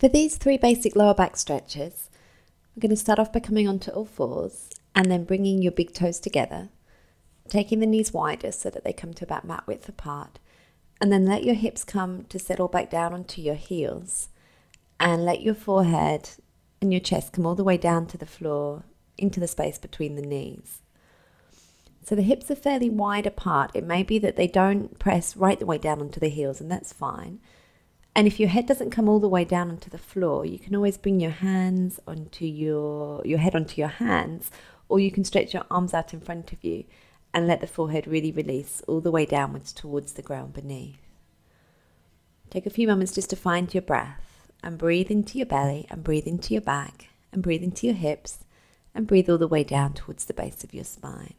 For these three basic lower back stretches, we're going to start off by coming onto all fours and then bringing your big toes together, taking the knees wider so that they come to about mat width apart, and then let your hips come to settle back down onto your heels and let your forehead and your chest come all the way down to the floor into the space between the knees. So the hips are fairly wide apart. It may be that they don't press right the way down onto the heels, and that's fine. And if your head doesn't come all the way down onto the floor, you can always bring your hands onto your your head onto your hands, or you can stretch your arms out in front of you and let the forehead really release all the way downwards towards the ground beneath. Take a few moments just to find your breath and breathe into your belly and breathe into your back and breathe into your hips and breathe all the way down towards the base of your spine.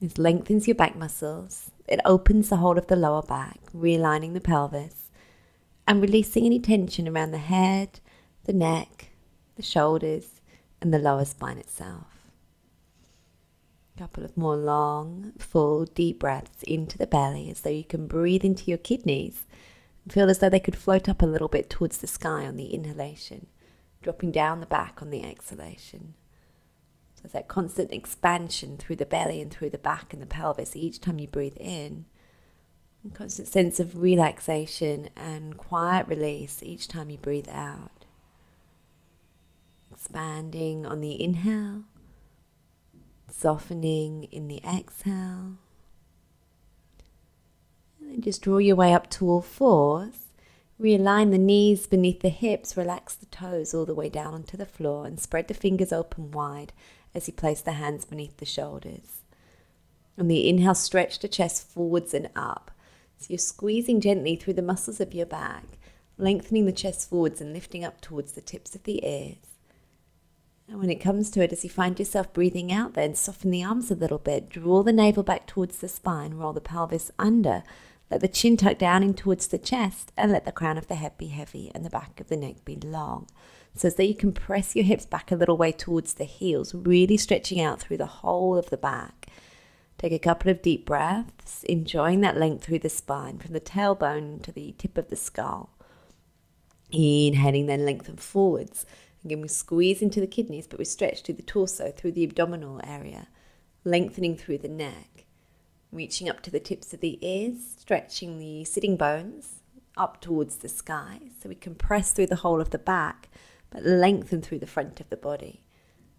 This lengthens your back muscles it opens the whole of the lower back, realigning the pelvis and releasing any tension around the head, the neck, the shoulders, and the lower spine itself. A couple of more long, full, deep breaths into the belly as though you can breathe into your kidneys and feel as though they could float up a little bit towards the sky on the inhalation, dropping down the back on the exhalation. There's that constant expansion through the belly and through the back and the pelvis each time you breathe in. Constant sense of relaxation and quiet release each time you breathe out. Expanding on the inhale, softening in the exhale. And then just draw your way up to all fours. Realign the knees beneath the hips, relax the toes all the way down onto the floor, and spread the fingers open wide as you place the hands beneath the shoulders. On the inhale, stretch the chest forwards and up. So you're squeezing gently through the muscles of your back, lengthening the chest forwards and lifting up towards the tips of the ears. And when it comes to it, as you find yourself breathing out, then soften the arms a little bit. Draw the navel back towards the spine, roll the pelvis under. Let the chin tuck down in towards the chest, and let the crown of the head be heavy and the back of the neck be long. So that you can press your hips back a little way towards the heels, really stretching out through the whole of the back. Take a couple of deep breaths, enjoying that length through the spine from the tailbone to the tip of the skull. Inhaling, then lengthen forwards. Again, we squeeze into the kidneys, but we stretch through the torso, through the abdominal area, lengthening through the neck, reaching up to the tips of the ears, stretching the sitting bones up towards the sky. So we compress through the whole of the back but lengthen through the front of the body.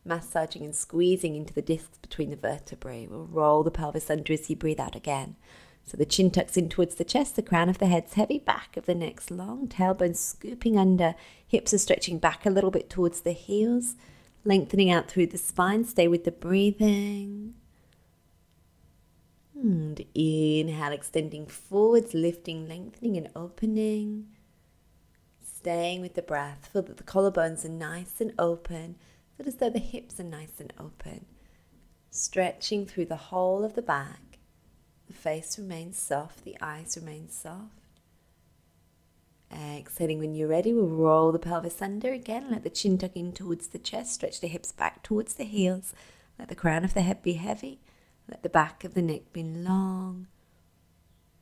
Massaging and squeezing into the discs between the vertebrae. We'll roll the pelvis under as you breathe out again. So the chin tucks in towards the chest, the crown of the head's heavy, back of the neck's long, tailbone scooping under, hips are stretching back a little bit towards the heels, lengthening out through the spine. Stay with the breathing. And inhale, extending forwards, lifting, lengthening, and opening staying with the breath. Feel that the collarbones are nice and open. Feel as though the hips are nice and open. Stretching through the whole of the back. The face remains soft, the eyes remain soft. Exhaling when you're ready, we'll roll the pelvis under again. Let the chin tuck in towards the chest. Stretch the hips back towards the heels. Let the crown of the head be heavy. Let the back of the neck be long.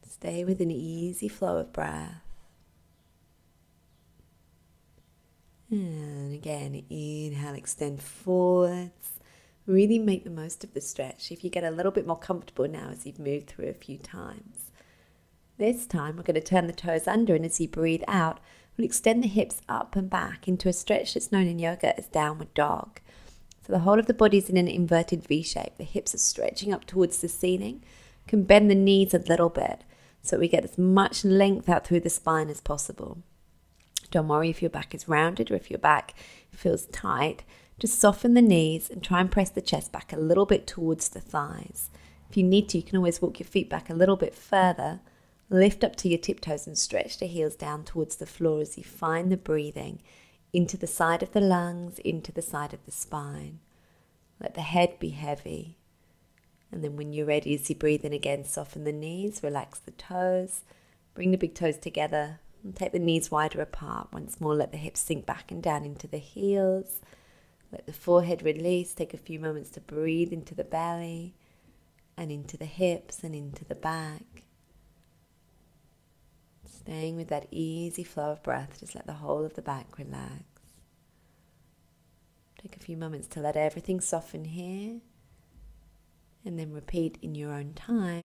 Stay with an easy flow of breath. And again, inhale, extend forwards. Really make the most of the stretch. If you get a little bit more comfortable now as you've moved through a few times. This time, we're going to turn the toes under, and as you breathe out, we'll extend the hips up and back into a stretch that's known in yoga as downward dog. So the whole of the body is in an inverted V shape. The hips are stretching up towards the ceiling. Can bend the knees a little bit so we get as much length out through the spine as possible. Don't worry if your back is rounded or if your back feels tight. Just soften the knees and try and press the chest back a little bit towards the thighs. If you need to, you can always walk your feet back a little bit further. Lift up to your tiptoes and stretch the heels down towards the floor as you find the breathing into the side of the lungs, into the side of the spine. Let the head be heavy. And then when you're ready, as you breathe in again, soften the knees, relax the toes, bring the big toes together, and take the knees wider apart. Once more, let the hips sink back and down into the heels. Let the forehead release. Take a few moments to breathe into the belly and into the hips and into the back. Staying with that easy flow of breath, just let the whole of the back relax. Take a few moments to let everything soften here, and then repeat in your own time.